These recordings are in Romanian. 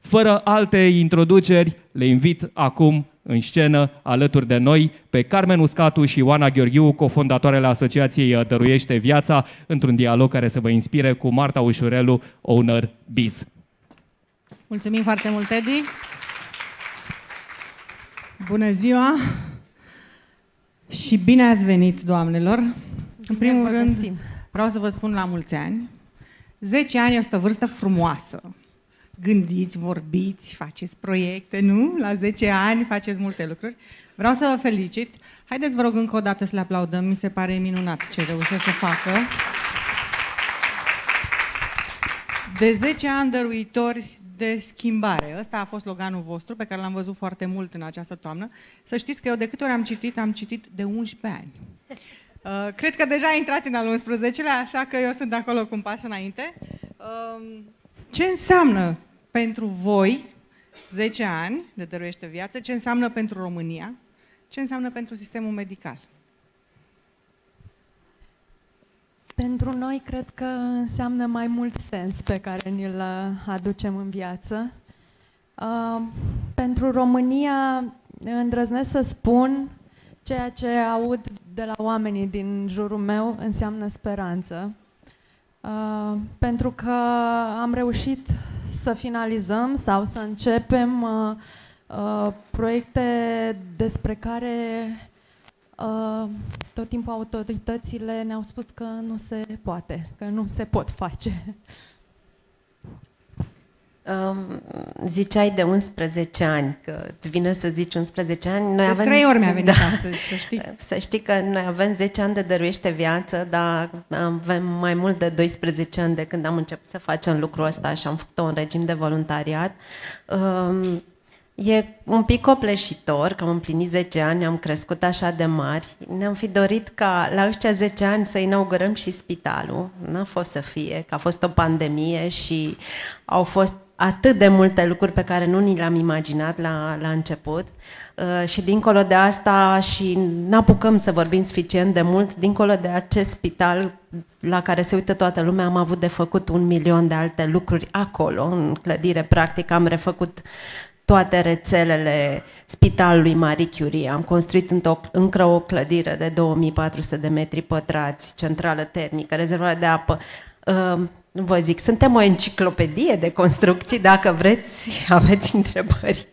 Fără alte introduceri, le invit acum în scenă alături de noi pe Carmen Uscatu și Oana Gheorghiu, cofondatoarele Asociației Dăruiește Viața, într-un dialog care să vă inspire cu Marta Ușurelu, owner Biz. Mulțumim foarte mult, Teddy! Bună ziua! Și bine ați venit, doamnelor! Bine în primul rând, găsim. vreau să vă spun la mulți ani. 10 ani este o vârstă frumoasă gândiți, vorbiți, faceți proiecte, nu? La 10 ani faceți multe lucruri. Vreau să vă felicit. Haideți, vă rog, încă o dată să le aplaudăm. Mi se pare minunat ce reușesc să facă. De 10 ani dăruitori de schimbare. Ăsta a fost sloganul vostru, pe care l-am văzut foarte mult în această toamnă. Să știți că eu de câte ori am citit, am citit de 11 ani. Uh, cred că deja intrați în al 11-lea, așa că eu sunt acolo cu un pas înainte. Uh, ce înseamnă pentru voi 10 ani de dăruiește viață, ce înseamnă pentru România, ce înseamnă pentru sistemul medical? Pentru noi cred că înseamnă mai mult sens pe care ni-l aducem în viață. Uh, pentru România îndrăznesc să spun ceea ce aud de la oamenii din jurul meu înseamnă speranță. Uh, pentru că am reușit să finalizăm sau să începem uh, uh, proiecte despre care uh, tot timpul autoritățile ne-au spus că nu se poate, că nu se pot face. Um, ziceai de 11 ani, că îți vine să zici 11 ani. Noi de avem, trei ori mi-a venit da, astăzi, să știi. Să știi că noi avem 10 ani de dăruiește viață, dar avem mai mult de 12 ani de când am început să facem lucrul ăsta și am făcut-o în regim de voluntariat. Um, E un pic copleșitor că am împlinit 10 ani, am crescut așa de mari. Ne-am fi dorit ca la ăștia 10 ani să inaugurăm și spitalul. N-a fost să fie, că a fost o pandemie și au fost atât de multe lucruri pe care nu ni le-am imaginat la, la început uh, și dincolo de asta și nu apucăm să vorbim suficient de mult, dincolo de acest spital la care se uită toată lumea, am avut de făcut un milion de alte lucruri acolo, în clădire, practic am refăcut toate rețelele spitalului Marie Curie. Am construit încă o clădire de 2400 de metri pătrați, centrală termică, rezervare de apă, uh, vă zic, suntem o enciclopedie de construcții, dacă vreți, aveți întrebări.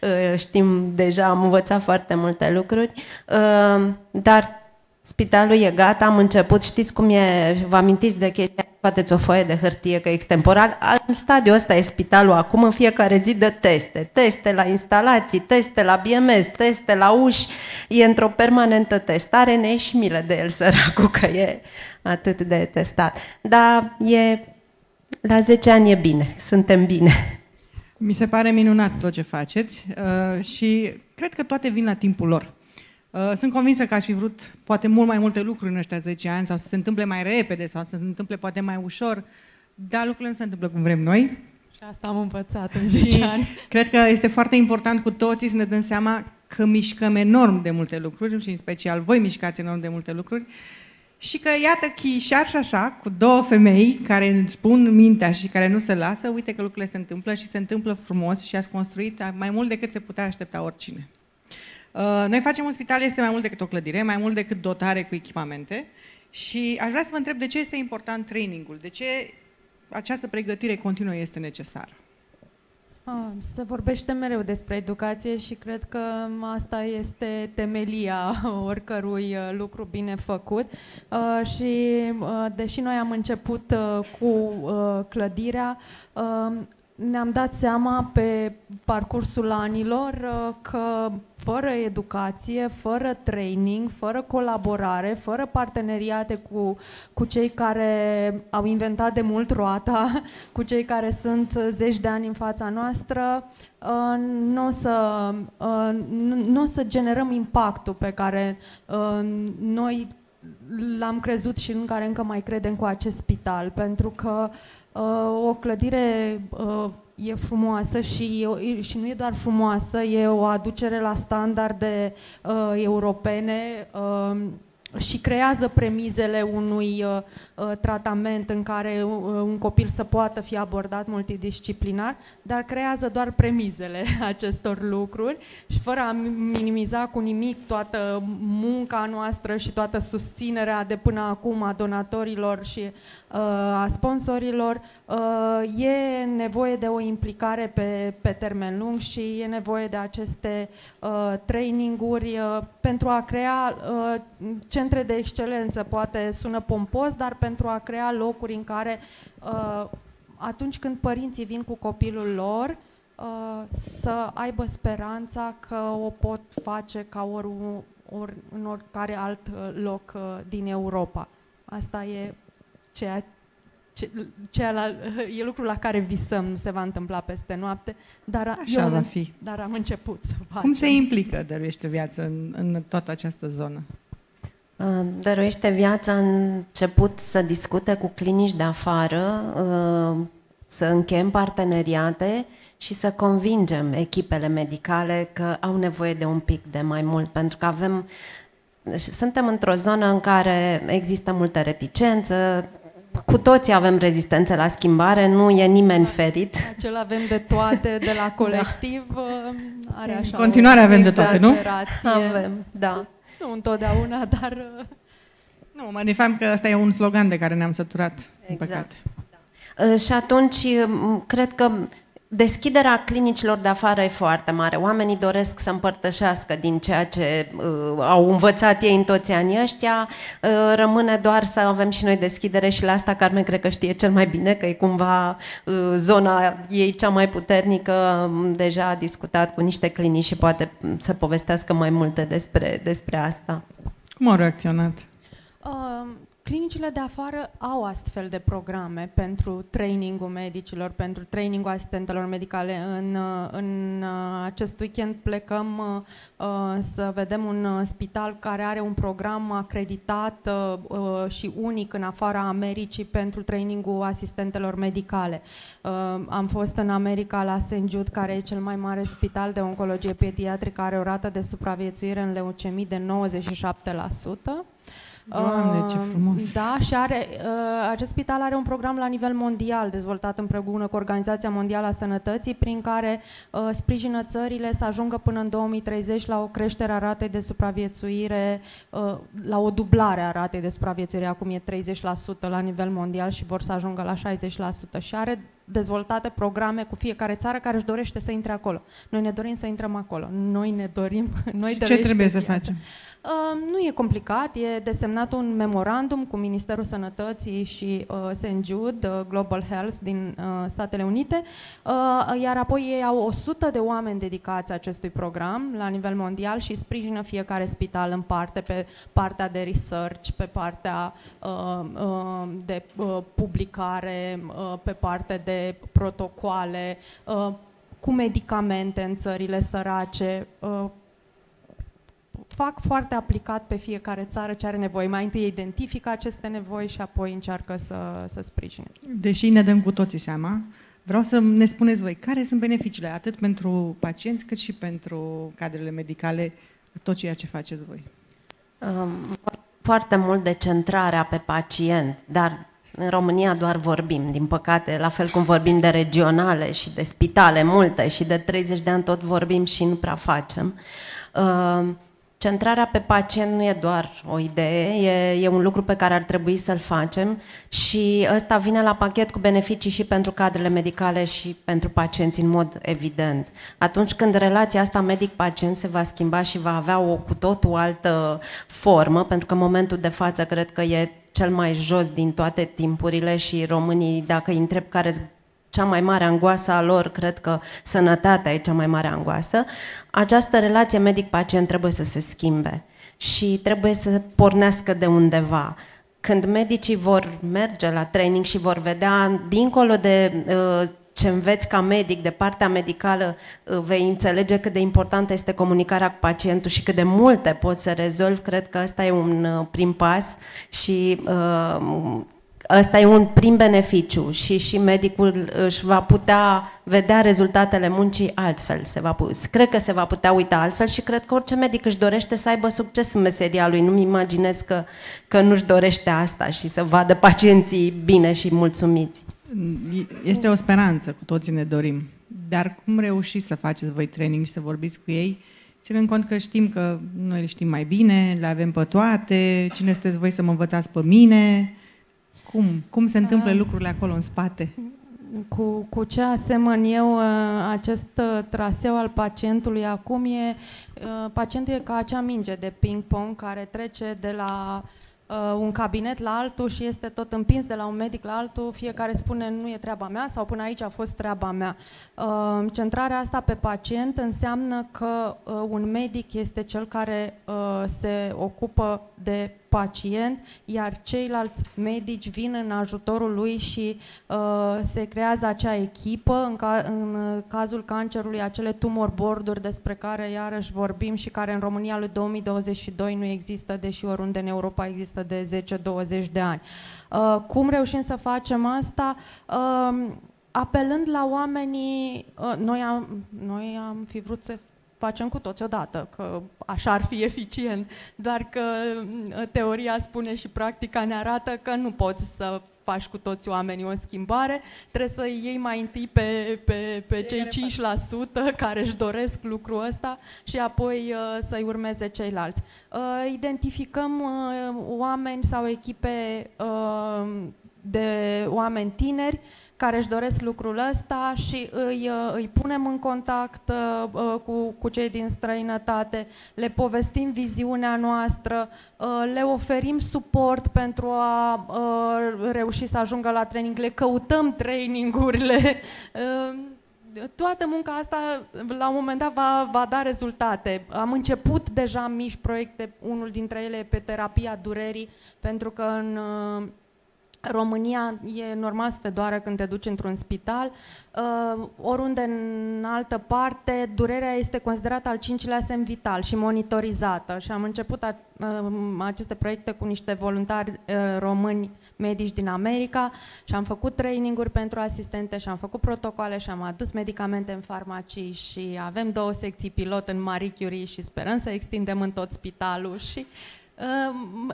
Uh, știm deja, am învățat foarte multe lucruri, uh, dar spitalul e gata, am început, știți cum e, vă amintiți de chestia, faceți o foaie de hârtie că e extemporal, în stadiul ăsta e spitalul acum, în fiecare zi de teste, teste la instalații, teste la BMS, teste la uși, e într-o permanentă testare, ne e și milă de el săracul că e atât de testat. Dar e, la 10 ani e bine, suntem bine. Mi se pare minunat tot ce faceți uh, și cred că toate vin la timpul lor. Uh, sunt convinsă că aș fi vrut poate mult mai multe lucruri în ăștia 10 ani sau să se întâmple mai repede sau să se întâmple poate mai ușor, dar lucrurile nu se întâmplă cum vrem noi. Și asta am învățat în 10 ani. Cred că este foarte important cu toții să ne dăm seama că mișcăm enorm de multe lucruri și în special voi mișcați enorm de multe lucruri și că iată chișar și așa, cu două femei care îmi spun mintea și care nu se lasă, uite că lucrurile se întâmplă și se întâmplă frumos și ați construit mai mult decât se putea aștepta oricine. Uh, noi facem un spital, este mai mult decât o clădire, mai mult decât dotare cu echipamente și aș vrea să vă întreb de ce este important trainingul, de ce această pregătire continuă este necesară. Ah, se vorbește mereu despre educație și cred că asta este temelia oricărui uh, lucru bine făcut. Uh, și deși noi am început cu clădirea, ne-am dat seama pe parcursul anilor uh, că fără educație, fără training, fără colaborare, fără parteneriate cu, cu cei care au inventat de mult roata, cu cei care sunt zeci de ani în fața noastră, uh, nu o să, uh, nu o să generăm impactul pe care noi l-am crezut și în care încă mai credem cu acest spital, pentru că Uh, o clădire uh, e frumoasă și, și nu e doar frumoasă, e o aducere la standarde uh, europene și creează premizele unui uh, uh, tratament în care uh, un copil să poată fi abordat multidisciplinar, dar creează doar premizele acestor lucruri și fără a minimiza cu nimic toată munca noastră și toată susținerea de până acum a donatorilor și uh, a sponsorilor, uh, e nevoie de o implicare pe, pe termen lung și e nevoie de aceste uh, traininguri uh, pentru a crea uh, centre de excelență. Poate sună pompos, dar pentru a crea locuri în care uh, atunci când părinții vin cu copilul lor, uh, să aibă speranța că o pot face ca ori, ori în oricare alt uh, loc uh, din Europa. Asta e ceea ce, ceea la, e lucrul la care visăm, nu se va întâmpla peste noapte, dar, Așa eu, va fi. dar am început să facem. Cum se implică Dăruiește Viață în, în toată această zonă? Uh, Dăruiește Viața a început să discute cu clinici de afară, uh, să încheiem parteneriate și să convingem echipele medicale că au nevoie de un pic de mai mult, pentru că avem suntem într-o zonă în care există multă reticență, cu toții avem rezistență la schimbare, nu e nimeni ferit. Acel avem de toate de la colectiv da. are așa În continuare avem de toate, nu? Avem, da. Nu întotdeauna, dar... Nu, mă referam că ăsta e un slogan de care ne-am săturat, exact. în păcate. Da. Și atunci, cred că Deschiderea clinicilor de afară e foarte mare. Oamenii doresc să împărtășească din ceea ce uh, au învățat ei în toți anii ăștia. Uh, rămâne doar să avem și noi deschidere și la asta Carmen cred că știe cel mai bine, că e cumva uh, zona ei cea mai puternică. Deja a discutat cu niște clinici și poate să povestească mai multe despre, despre asta. Cum au reacționat? Uh, Clinicile de afară au astfel de programe pentru trainingul medicilor, pentru trainingul asistentelor medicale. În, în acest weekend plecăm uh, să vedem un spital care are un program acreditat uh, și unic în afara Americii pentru trainingul asistentelor medicale. Uh, am fost în America la St. Jude, care e cel mai mare spital de oncologie pediatrică, are o rată de supraviețuire în leucemii de 97%. Doamne, ce frumos! Da, și are, uh, acest spital are un program la nivel mondial, dezvoltat împreună cu Organizația Mondială a Sănătății, prin care uh, sprijină țările să ajungă până în 2030 la o creștere a ratei de supraviețuire, uh, la o dublare a ratei de supraviețuire, acum e 30% la nivel mondial și vor să ajungă la 60%. Și are dezvoltate programe cu fiecare țară care își dorește să intre acolo. Noi ne dorim să intrăm acolo. Noi ne dorim... Noi și ce trebuie să facem? Nu e complicat, e desemnat un memorandum cu Ministerul Sănătății și uh, St. Jude, uh, Global Health din uh, Statele Unite, uh, iar apoi ei au 100 de oameni dedicați acestui program la nivel mondial și sprijină fiecare spital în parte, pe partea de research, pe partea uh, uh, de uh, publicare, uh, pe partea de protocoale, uh, cu medicamente în țările sărace, uh, fac foarte aplicat pe fiecare țară ce are nevoie. Mai întâi identifică aceste nevoi și apoi încearcă să, să sprijine. Deși ne dăm cu toții seama, vreau să ne spuneți voi care sunt beneficiile atât pentru pacienți cât și pentru cadrele medicale, tot ceea ce faceți voi. Um, foarte mult de centrarea pe pacient, dar în România doar vorbim, din păcate, la fel cum vorbim de regionale și de spitale multe și de 30 de ani tot vorbim și nu prea facem. Uh, Centrarea pe pacient nu e doar o idee, e, e un lucru pe care ar trebui să-l facem și ăsta vine la pachet cu beneficii și pentru cadrele medicale și pentru pacienți în mod evident. Atunci când relația asta medic-pacient se va schimba și va avea o cu totul altă formă, pentru că în momentul de față cred că e cel mai jos din toate timpurile și românii, dacă îi întreb care cea mai mare angoasă a lor, cred că sănătatea e cea mai mare angoasă, această relație medic-pacient trebuie să se schimbe și trebuie să pornească de undeva. Când medicii vor merge la training și vor vedea, dincolo de uh, ce înveți ca medic, de partea medicală, uh, vei înțelege cât de importantă este comunicarea cu pacientul și cât de multe poți să rezolvi. Cred că ăsta e un uh, prim pas și uh, Ăsta e un prim beneficiu și și medicul își va putea vedea rezultatele muncii altfel. Se va, cred că se va putea uita altfel și cred că orice medic își dorește să aibă succes în meseria lui. Nu-mi imaginez că, că nu-și dorește asta și să vadă pacienții bine și mulțumiți. Este o speranță, cu toții ne dorim. Dar cum reușiți să faceți voi training și să vorbiți cu ei, ținând cont că știm că noi le știm mai bine, le avem pe toate, cine sunteți voi să mă învățați pe mine, cum, cum se întâmplă uh, lucrurile acolo în spate? Cu, cu ce asemăn eu uh, acest uh, traseu al pacientului acum e, uh, pacientul e ca acea minge de ping-pong care trece de la uh, un cabinet la altul și este tot împins de la un medic la altul, fiecare spune nu e treaba mea sau până aici a fost treaba mea. Uh, centrarea asta pe pacient înseamnă că uh, un medic este cel care uh, se ocupă de pacient, iar ceilalți medici vin în ajutorul lui și uh, se creează acea echipă, în, ca, în cazul cancerului, acele tumor borduri despre care iarăși vorbim și care în România lui 2022 nu există, deși oriunde în Europa există de 10-20 de ani. Uh, cum reușim să facem asta? Uh, apelând la oamenii, uh, noi am, noi am fi vrut să facem cu toți odată, că așa ar fi eficient, doar că mm, teoria spune și practica ne arată că nu poți să faci cu toți oamenii o schimbare, trebuie să iei mai întâi pe, pe, pe cei 5% care își doresc lucrul ăsta și apoi uh, să-i urmeze ceilalți. Uh, identificăm uh, oameni sau echipe uh, de oameni tineri care își doresc lucrul ăsta și îi, uh, îi punem în contact uh, uh, cu, cu cei din străinătate, le povestim viziunea noastră, le oferim suport pentru a reuși să ajungă la training, le căutăm trainingurile. Toată munca asta, la un moment dat, va, va da rezultate. Am început deja mici proiecte, unul dintre ele pe terapia durerii, pentru că în România e normal să te doară când te duci într-un spital. Uh, oriunde în altă parte, durerea este considerată al cincilea semn vital și monitorizată. Și am început a, uh, aceste proiecte cu niște voluntari uh, români medici din America și am făcut traininguri pentru asistente și am făcut protocoale și am adus medicamente în farmacii și avem două secții pilot în Marie Curie și sperăm să extindem în tot spitalul și uh, Ehm,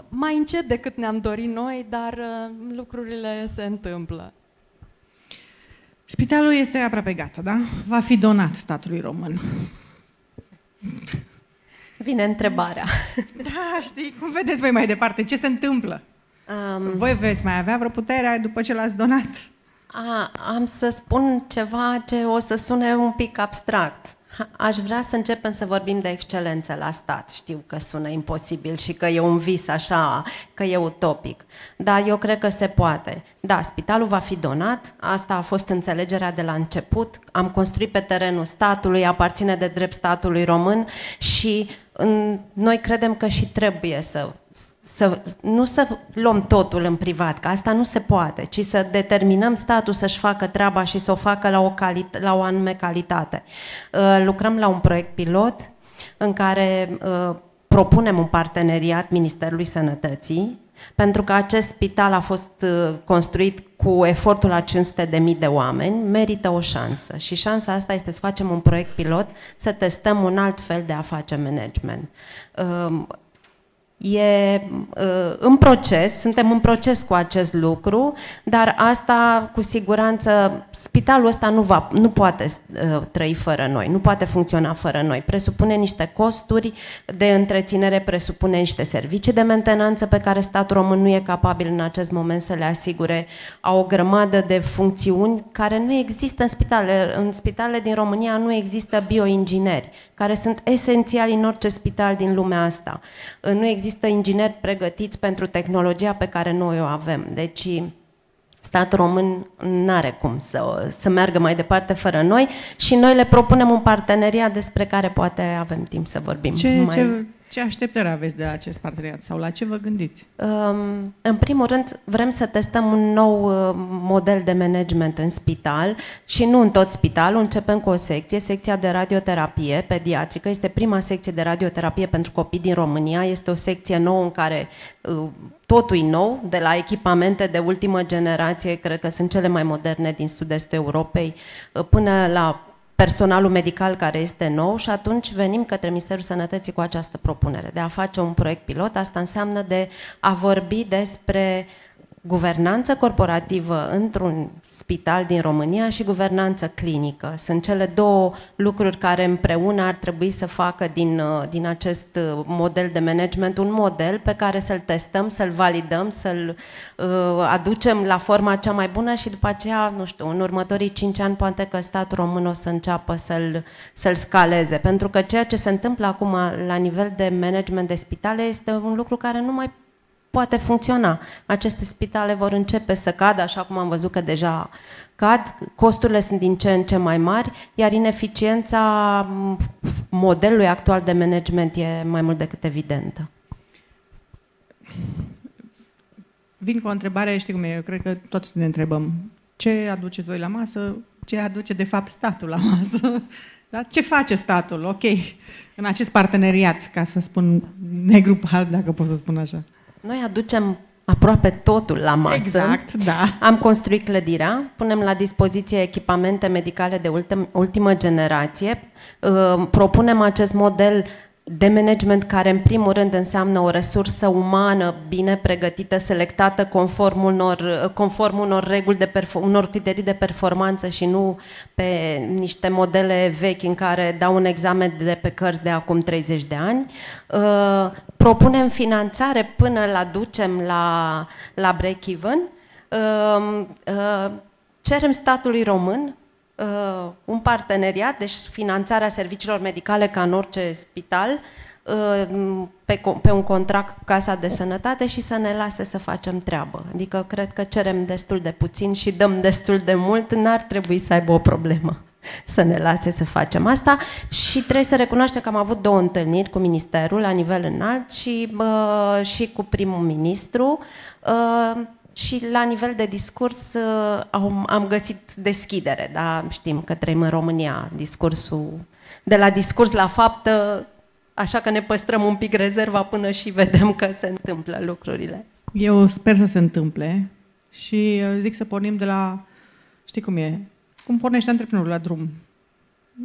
mai încet decât ne-am dorit noi, dar ehm, lucrurile se întâmplă. Spitalul este aproape gata, da? Va fi donat statului român. Vine întrebarea. Da, știi, cum vedeți voi mai departe? Ce se întâmplă? Um, voi veți mai avea vreo putere după ce l-ați donat? A, am să spun ceva ce o să sune un pic abstract. Aș vrea să începem să vorbim de excelență la stat. Știu că sună imposibil și că e un vis așa, că e utopic. Dar eu cred că se poate. Da, spitalul va fi donat, asta a fost înțelegerea de la început. Am construit pe terenul statului, aparține de drept statului român și în, noi credem că și trebuie să să, nu să luăm totul în privat, că asta nu se poate, ci să determinăm statul să-și facă treaba și să o facă la o, calit- la o anume calitate. Uh, lucrăm la un proiect pilot în care uh, propunem un parteneriat Ministerului Sănătății, pentru că acest spital a fost uh, construit cu efortul la 500 de mii de oameni, merită o șansă. Și șansa asta este să facem un proiect pilot, să testăm un alt fel de a face management. E uh, în proces, suntem în proces cu acest lucru, dar asta cu siguranță, spitalul ăsta nu, va, nu poate uh, trăi fără noi, nu poate funcționa fără noi. Presupune niște costuri de întreținere, presupune niște servicii de mentenanță pe care statul român nu e capabil în acest moment să le asigure. Au o grămadă de funcțiuni care nu există în spitale. În spitale din România nu există bioingineri, care sunt esențiali în orice spital din lumea asta. Nu există ingineri pregătiți pentru tehnologia pe care noi o avem. Deci statul român nu are cum să, să meargă mai departe fără noi și noi le propunem un parteneriat despre care poate avem timp să vorbim. Ce, mai... ce, Ce așteptări aveți de la acest parteneriat sau la ce vă gândiți? Um, în primul rând, vrem să testăm un nou uh, model de management în spital și nu în tot spitalul. Începem cu o secție, secția de radioterapie pediatrică. Este prima secție de radioterapie pentru copii din România. Este o secție nouă în care uh, totul e nou, de la echipamente de ultimă generație, cred că sunt cele mai moderne din sud-estul Europei, uh, până la personalul medical care este nou și atunci venim către Ministerul Sănătății cu această propunere de a face un proiect pilot. Asta înseamnă de a vorbi despre guvernanță corporativă într-un spital din România și guvernanță clinică. Sunt cele două lucruri care împreună ar trebui să facă din, uh, din acest uh, model de management un model pe care să-l testăm, să-l validăm, să-l uh, aducem la forma cea mai bună și după aceea, nu știu, în următorii cinci ani poate că statul român o să înceapă să-l, să-l scaleze. Pentru că ceea ce se întâmplă acum la nivel de management de spitale este un lucru care nu mai poate funcționa. Aceste spitale vor începe să cadă, așa cum am văzut că deja cad, costurile sunt din ce în ce mai mari, iar ineficiența modelului actual de management e mai mult decât evidentă. Vin cu o întrebare, știi cum e, eu cred că tot ne întrebăm. Ce aduceți voi la masă? Ce aduce de fapt statul la masă? Da? Ce face statul? Ok, în acest parteneriat, ca să spun negru dacă pot să spun așa. Noi aducem aproape totul la masă. Exact, da. Am construit clădirea, punem la dispoziție echipamente medicale de ultim, ultimă generație, uh, propunem acest model de management care în primul rând înseamnă o resursă umană bine pregătită, selectată conform unor, conform unor reguli de unor criterii de performanță și nu pe niște modele vechi în care dau un examen de pe cărți de acum 30 de ani. Uh, propunem finanțare până la ducem la, la break-even. Uh, uh, cerem statului român uh, un parteneriat, deci finanțarea serviciilor medicale ca în orice spital, uh, pe, pe un contract cu Casa de Sănătate și să ne lase să facem treabă. Adică cred că cerem destul de puțin și dăm destul de mult, n-ar trebui să aibă o problemă să ne lase să facem asta și trebuie să recunoaște că am avut două întâlniri cu ministerul la nivel înalt și, uh, și cu primul ministru. Uh, și la nivel de discurs uh, am, am găsit deschidere, da? știm că trăim în România discursul, de la discurs la fapt, așa că ne păstrăm un pic rezerva până și vedem că se întâmplă lucrurile. Eu sper să se întâmple și uh, zic să pornim de la, știi cum e, cum pornește antreprenorul la drum.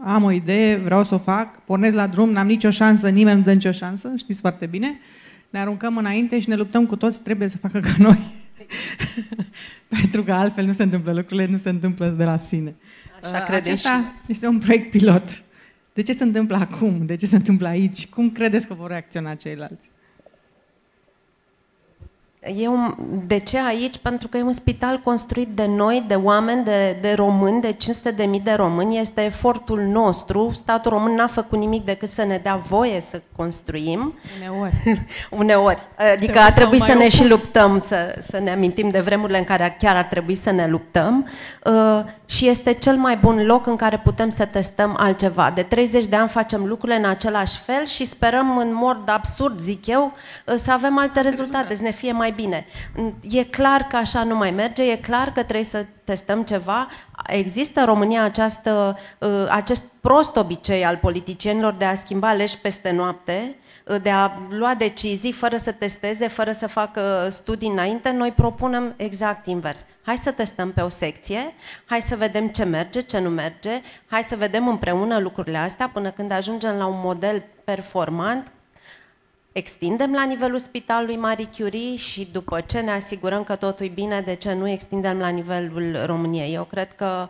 Am o idee, vreau să o fac, pornesc la drum, n-am nicio șansă, nimeni nu dă nicio șansă, știți foarte bine. Ne aruncăm înainte și ne luptăm cu toți, trebuie să facă ca noi. Pentru că altfel nu se întâmplă lucrurile, nu se întâmplă de la sine. Așa credeți. Acesta este un proiect pilot. De ce se întâmplă acum? De ce se întâmplă aici? Cum credeți că vor reacționa ceilalți? E un, de ce aici? Pentru că e un spital construit de noi, de oameni, de, de români, de 500 de mii de români. Este efortul nostru. Statul român n-a făcut nimic decât să ne dea voie să construim. Uneori. Uneori. Adică trebuie a trebuit să, să ne opus. și luptăm, să, să ne amintim de vremurile în care chiar ar trebui să ne luptăm. Uh, și este cel mai bun loc în care putem să testăm altceva. De 30 de ani facem lucrurile în același fel și sperăm în mod absurd, zic eu, uh, să avem alte rezultate, să ne fie mai bine. E clar că așa nu mai merge, e clar că trebuie să testăm ceva. Există în România această, uh, acest prost obicei al politicienilor de a schimba legi peste noapte, uh, de a lua decizii fără să testeze, fără să facă studii înainte, noi propunem exact invers. Hai să testăm pe o secție, hai să vedem ce merge, ce nu merge, hai să vedem împreună lucrurile astea până când ajungem la un model performant extindem la nivelul spitalului Marie Curie și după ce ne asigurăm că totul e bine, de ce nu extindem la nivelul României? Eu cred că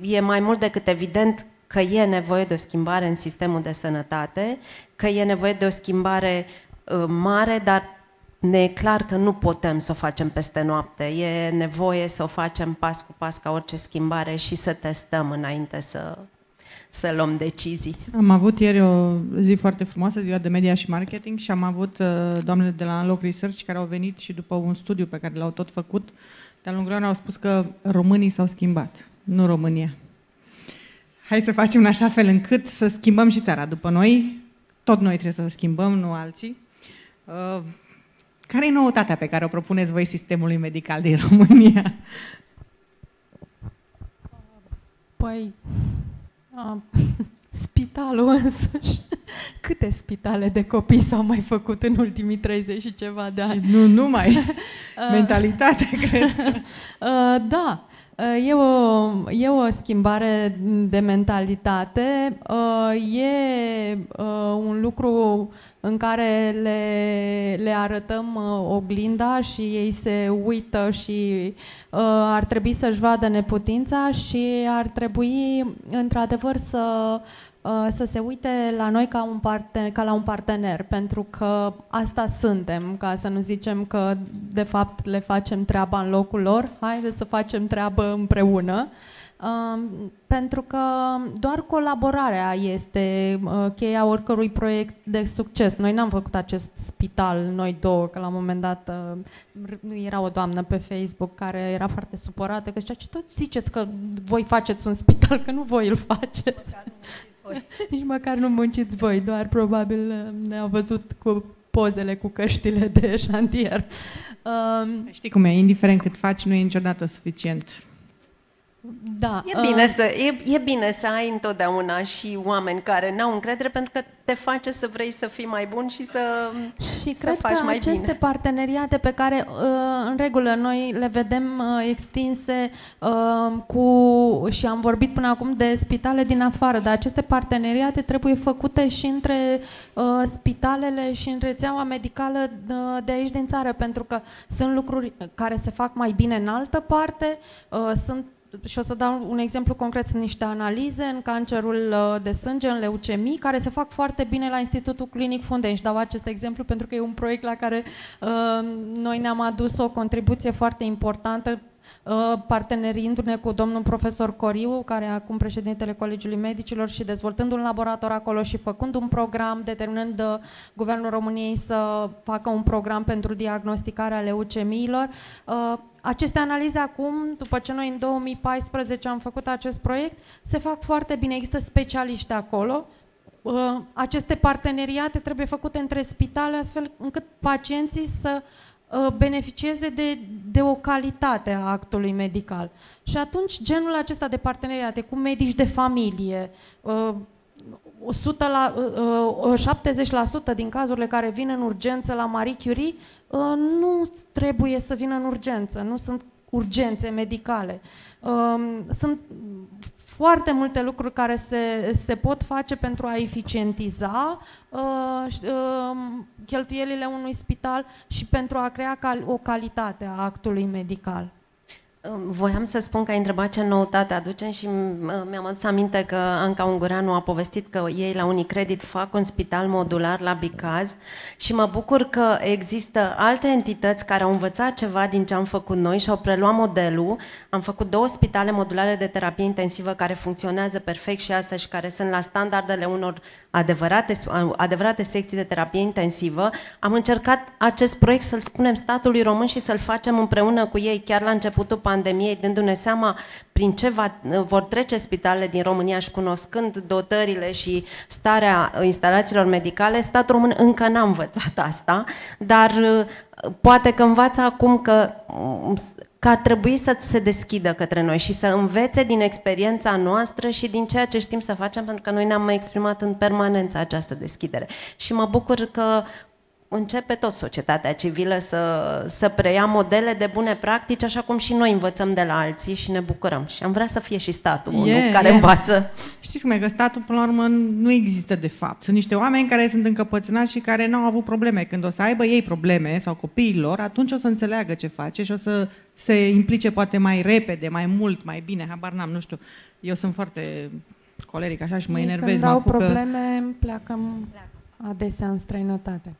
e mai mult decât evident că e nevoie de o schimbare în sistemul de sănătate, că e nevoie de o schimbare uh, mare, dar ne e clar că nu putem să o facem peste noapte. E nevoie să o facem pas cu pas ca orice schimbare și să testăm înainte să să luăm decizii. Am avut ieri o zi foarte frumoasă, ziua de media și marketing și am avut uh, doamnele de la Unlock Research care au venit și după un studiu pe care l-au tot făcut, de-a lungul anului au spus că românii s-au schimbat, nu România. Hai să facem în așa fel încât să schimbăm și țara. După noi, tot noi trebuie să schimbăm, nu alții. Uh, care e noutatea pe care o propuneți voi sistemului medical din România? Păi, a, spitalul însuși. Câte spitale de copii s-au mai făcut în ultimii 30 și ceva de ani? Și nu numai. Mentalitatea, cred. da. E o, e o schimbare de mentalitate, e un lucru în care le, le arătăm oglinda și ei se uită și ar trebui să-și vadă neputința și ar trebui într-adevăr să Uh, să se uite la noi ca, un partener, ca la un partener, pentru că asta suntem, ca să nu zicem că de fapt le facem treaba în locul lor, haideți să facem treabă împreună, uh, pentru că doar colaborarea este uh, cheia oricărui proiect de succes. Noi n-am făcut acest spital, noi două, că la un moment dat era o doamnă pe Facebook care era foarte supărată, că zicea, ce toți ziceți că voi faceți un spital, că nu voi îl faceți. Nici măcar nu munciți voi, doar probabil uh, ne-au văzut cu pozele cu căștile de șantier. Um, Știi cum e, indiferent cât faci, nu e niciodată suficient. Da. E bine, uh, să, e, e bine să ai întotdeauna și oameni care n-au încredere pentru că te face să vrei să fii mai bun și să Și să cred faci că mai aceste bine. parteneriate pe care uh, în regulă noi le vedem uh, extinse cu și am vorbit până acum de spitale din afară, dar aceste parteneriate trebuie făcute și între spitalele și în rețeaua medicală de aici din țară, pentru că sunt lucruri care se fac mai bine în altă parte, sunt și o să dau un exemplu concret, sunt niște analize în cancerul uh, de sânge, în leucemii, care se fac foarte bine la Institutul Clinic Funde. Și dau acest exemplu pentru că e un proiect la care uh, noi ne-am adus o contribuție foarte importantă uh, partenerindu-ne cu domnul profesor Coriu, care e acum președintele Colegiului Medicilor și dezvoltând un laborator acolo și făcând un program, determinând uh, Guvernul României să facă un program pentru diagnosticarea leucemiilor. Uh, aceste analize acum, după ce noi în 2014 am făcut acest proiect, se fac foarte bine, există specialiști acolo. Uh, aceste parteneriate trebuie făcute între spitale astfel încât pacienții să uh, beneficieze de, de o calitate a actului medical. Și atunci genul acesta de parteneriate cu medici de familie, 100 uh, la, 70% din cazurile care vin în urgență la Marie Curie Uh, nu trebuie să vină în urgență, nu sunt urgențe medicale. Um, sunt foarte multe lucruri care se, se pot face pentru a eficientiza uh, uh, cheltuielile unui spital și pentru a crea cal- o calitate a actului medical. Voiam să spun că ai întrebat ce noutate aducem și mi-am adus aminte că Anca Ungureanu a povestit că ei la Unicredit fac un spital modular la Bicaz și mă bucur că există alte entități care au învățat ceva din ce am făcut noi și au preluat modelul. Am făcut două spitale modulare de terapie intensivă care funcționează perfect și astăzi și care sunt la standardele unor adevărate, adevărate secții de terapie intensivă. Am încercat acest proiect să-l spunem statului român și să-l facem împreună cu ei chiar la începutul pandemiei pandemiei, dându-ne seama prin ce va, vor trece spitalele din România și cunoscând dotările și starea instalațiilor medicale, statul român încă n-a învățat asta, dar uh, poate că învață acum că um, că ar trebui să se deschidă către noi și să învețe din experiența noastră și din ceea ce știm să facem, pentru că noi ne-am exprimat în permanență această deschidere. Și mă bucur că începe tot societatea civilă să, să preia modele de bune practici, așa cum și noi învățăm de la alții și ne bucurăm. Și am vrea să fie și statul yeah, unul care yeah. învață. Știți cum e, că statul, până la urmă, nu există de fapt. Sunt niște oameni care sunt încăpățânați și care nu au avut probleme. Când o să aibă ei probleme, sau copiilor, atunci o să înțeleagă ce face și o să se implice poate mai repede, mai mult, mai bine, habar n-am, nu știu. Eu sunt foarte coleric așa și mă ei, enervez. Când au probleme, pleacă adesea în străinătate.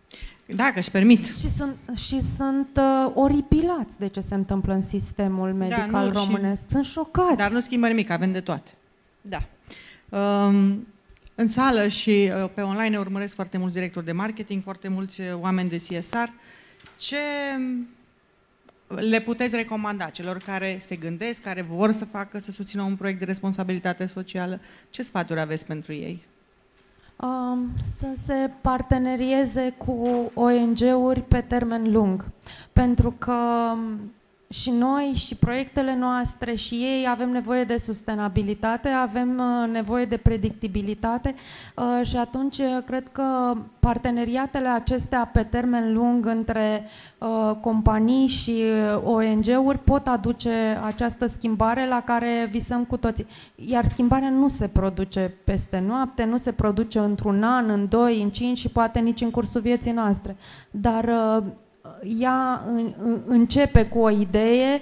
Da, că își permit. Și sunt, și sunt uh, oripilați de ce se întâmplă în sistemul da, medical da, nu, românesc. Și, sunt șocați. Dar nu schimbă nimic, avem de toate. Da. Um, în sală și uh, pe online urmăresc foarte mulți directori de marketing, foarte mulți uh, oameni de CSR. Ce le puteți recomanda celor care se gândesc, care vor să facă, să susțină un proiect de responsabilitate socială? Ce sfaturi aveți pentru ei? Um, să se partenerieze cu ONG-uri pe termen lung. Pentru că și noi și proiectele noastre și ei avem nevoie de sustenabilitate, avem uh, nevoie de predictibilitate uh, și atunci uh, cred că parteneriatele acestea pe termen lung între companii și ONG-uri pot aduce această schimbare la care visăm cu toții. Iar schimbarea nu se produce peste noapte, nu se produce într-un an, în doi, în cinci și poate nici în cursul vieții noastre. Dar ea începe cu o idee,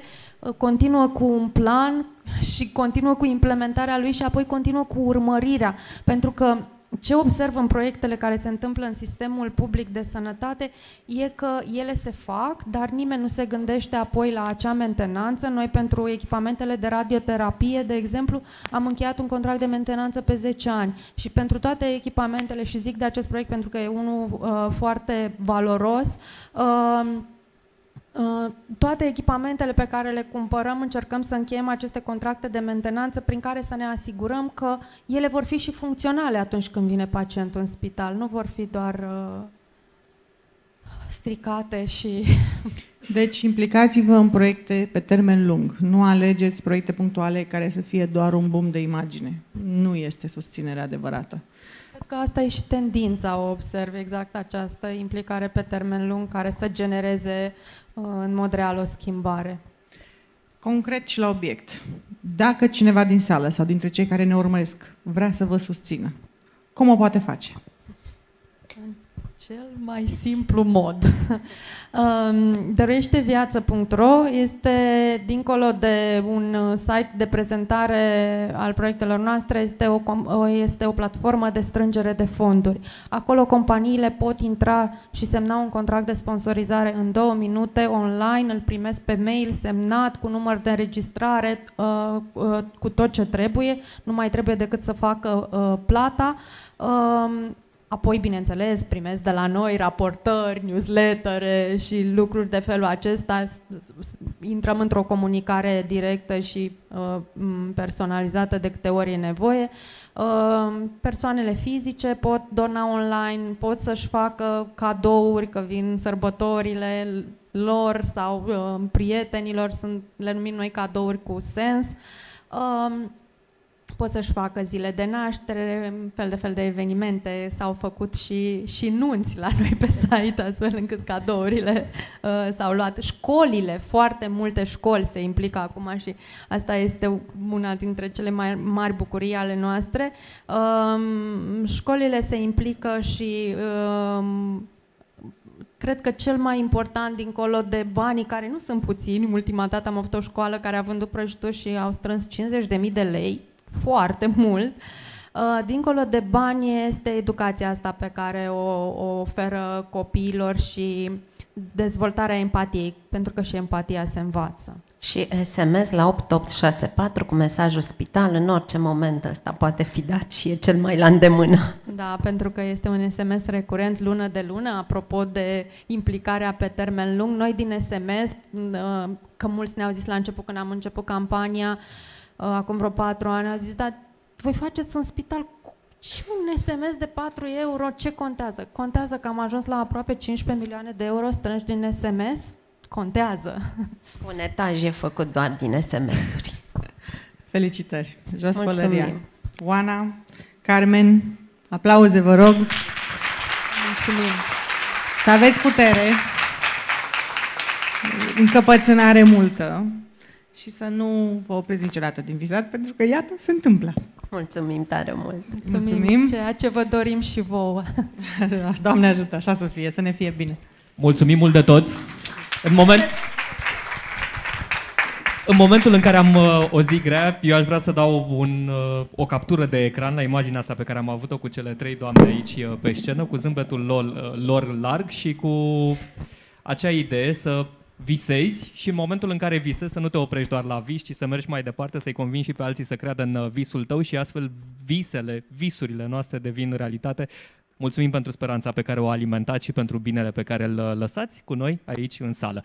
continuă cu un plan și continuă cu implementarea lui și apoi continuă cu urmărirea. Pentru că ce observ în proiectele care se întâmplă în sistemul public de sănătate e că ele se fac, dar nimeni nu se gândește apoi la acea mentenanță. Noi pentru echipamentele de radioterapie, de exemplu, am încheiat un contract de mentenanță pe 10 ani și pentru toate echipamentele, și zic de acest proiect pentru că e unul uh, foarte valoros, uh, Uh, toate echipamentele pe care le cumpărăm încercăm să încheiem aceste contracte de mentenanță prin care să ne asigurăm că ele vor fi și funcționale atunci când vine pacientul în spital, nu vor fi doar uh, stricate și... Deci implicați-vă în proiecte pe termen lung. Nu alegeți proiecte punctuale care să fie doar un boom de imagine. Nu este susținerea adevărată. Cred că asta e și tendința, o observ exact această implicare pe termen lung care să genereze în mod real o schimbare. Concret și la obiect. Dacă cineva din sală sau dintre cei care ne urmăresc vrea să vă susțină, cum o poate face? Cel mai simplu mod. Um, Dăruieșteviață.ro este, dincolo de un site de prezentare al proiectelor noastre, este o, este o platformă de strângere de fonduri. Acolo companiile pot intra și semna un contract de sponsorizare în două minute online, îl primesc pe mail semnat cu număr de înregistrare, uh, uh, cu tot ce trebuie, nu mai trebuie decât să facă uh, plata. Um, Apoi, bineînțeles, primesc de la noi raportări, newslettere și lucruri de felul acesta. Intrăm într-o comunicare directă și uh, personalizată de câte ori e nevoie. Uh, persoanele fizice pot dona online, pot să-și facă cadouri, că vin sărbătorile lor sau uh, prietenilor, sunt, le numim noi cadouri cu sens. Uh, pot să-și facă zile de naștere, fel de fel de evenimente, s-au făcut și, și nunți la noi pe site, astfel încât cadourile uh, s-au luat. Școlile, foarte multe școli se implică acum și asta este una dintre cele mai mari bucurii ale noastre. Uh, școlile se implică și uh, cred că cel mai important, dincolo de banii, care nu sunt puțini, ultima dată am avut o școală care a vândut prăjituri și au strâns 50.000 de lei, foarte mult. Uh, dincolo de bani este educația asta pe care o, o oferă copiilor și dezvoltarea empatiei, pentru că și empatia se învață. Și SMS la 8864 cu mesajul spital în orice moment ăsta poate fi dat și e cel mai la îndemână. Da, pentru că este un SMS recurent lună de lună, apropo de implicarea pe termen lung. Noi din SMS, uh, că mulți ne-au zis la început când am început campania, Uh, acum vreo patru ani, a zis, dar voi faceți un spital cu și un SMS de 4 euro, ce contează? Contează că am ajuns la aproape 15 milioane de euro strânși din SMS? Contează. Un etaj e făcut doar din SMS-uri. Felicitări. Jos pălăria. Oana, Carmen, aplauze, vă rog. Mulțumim. Să aveți putere, încăpățânare multă, și să nu vă opriți niciodată din visat, pentru că, iată, se întâmplă. Mulțumim tare mult! Mulțumim, Mulțumim. ceea ce vă dorim și vouă. Doamne ajută, așa să fie, să ne fie bine. Mulțumim mult de tot! În moment... În momentul în care am uh, o zi grea, eu aș vrea să dau un, uh, o captură de ecran la imaginea asta pe care am avut-o cu cele trei doamne aici uh, pe scenă, cu zâmbetul lor, uh, lor larg și cu acea idee să visezi și în momentul în care visezi să nu te oprești doar la vis, ci să mergi mai departe, să-i convingi și pe alții să creadă în uh, visul tău și astfel visele, visurile noastre devin realitate. Mulțumim pentru speranța pe care o alimentați și pentru binele pe care îl uh, lăsați cu noi aici în sală.